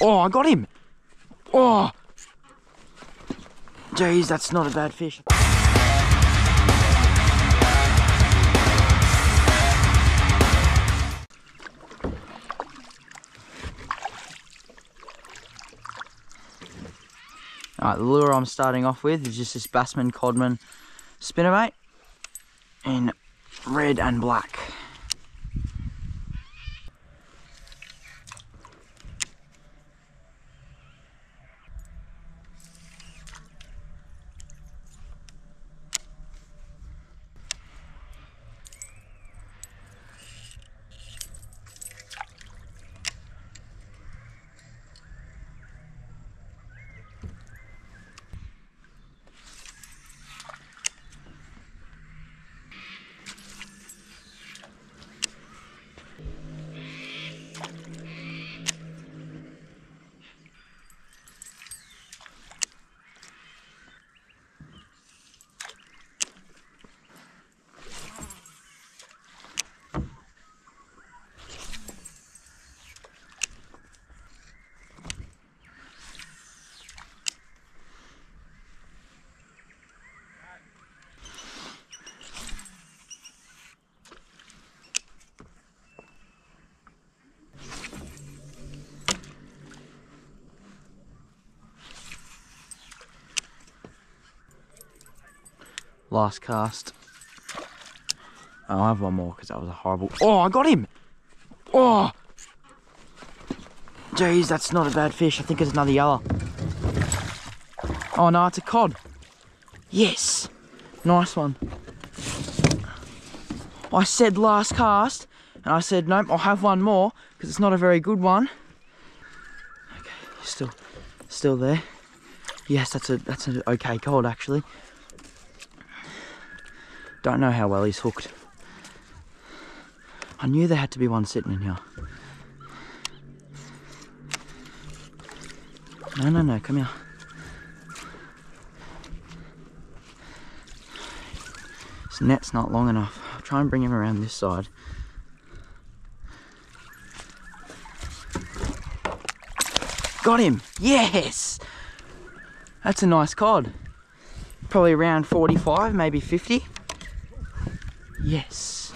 Oh, I got him. Oh. Jeez, that's not a bad fish. Alright, the lure I'm starting off with is just this Bassman Codman spinnerbait in red and black. Last cast. Oh, I'll have one more because that was a horrible. Oh, I got him! Oh! Jeez, that's not a bad fish. I think it's another yellow. Oh no, it's a cod. Yes! Nice one. I said last cast, and I said, nope, I'll have one more, because it's not a very good one. Okay, still, still there. Yes, that's a, that's an okay cod, actually. Don't know how well he's hooked. I knew there had to be one sitting in here. No, no, no, come here. This net's not long enough. I'll try and bring him around this side. Got him! Yes! That's a nice cod. Probably around 45, maybe 50. Yes.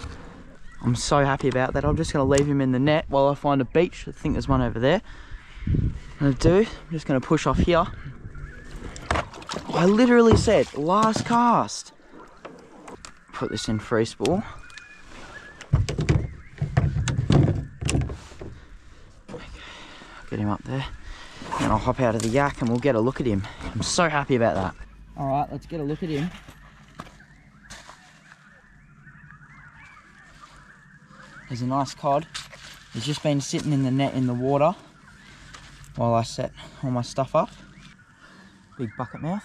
I'm so happy about that. I'm just going to leave him in the net while I find a beach. I think there's one over there. I'm do, I'm just going to push off here. I literally said last cast. Put this in free spool. Get him up there. And I'll hop out of the yak and we'll get a look at him. I'm so happy about that. All right, let's get a look at him. There's a nice cod. It's just been sitting in the net in the water while I set all my stuff up. Big bucket mouth.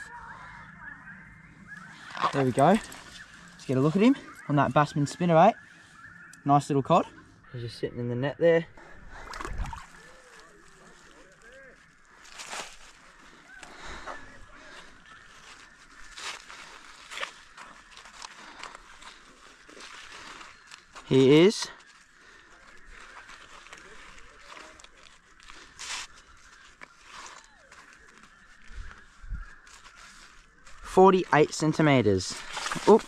There we go. Let's get a look at him on that Bassman spinnerbait. Eh? Nice little cod. He's just sitting in the net there. He is 48 centimeters. Oop.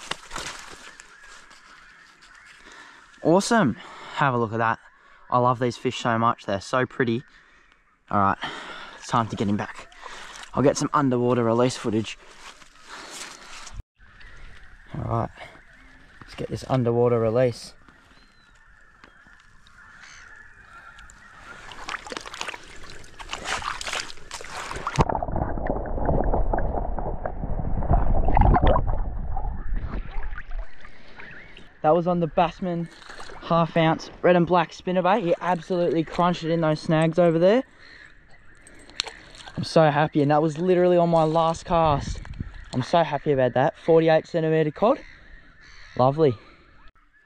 Awesome. Have a look at that. I love these fish so much. They're so pretty. All right, it's time to get him back. I'll get some underwater release footage. All right, let's get this underwater release. That was on the Bassman half ounce red and black spinnerbait. He absolutely crunched it in those snags over there. I'm so happy and that was literally on my last cast. I'm so happy about that. 48 centimeter cod. Lovely.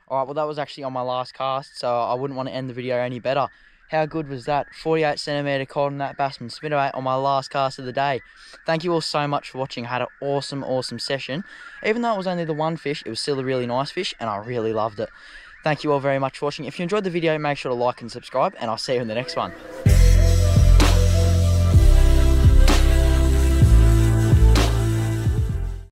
All right, well that was actually on my last cast, so I wouldn't want to end the video any better. How good was that? 48 centimeter cod on that Bassman spinnerbait on my last cast of the day. Thank you all so much for watching. I had an awesome, awesome session. Even though it was only the one fish, it was still a really nice fish and I really loved it. Thank you all very much for watching. If you enjoyed the video, make sure to like and subscribe and I'll see you in the next one.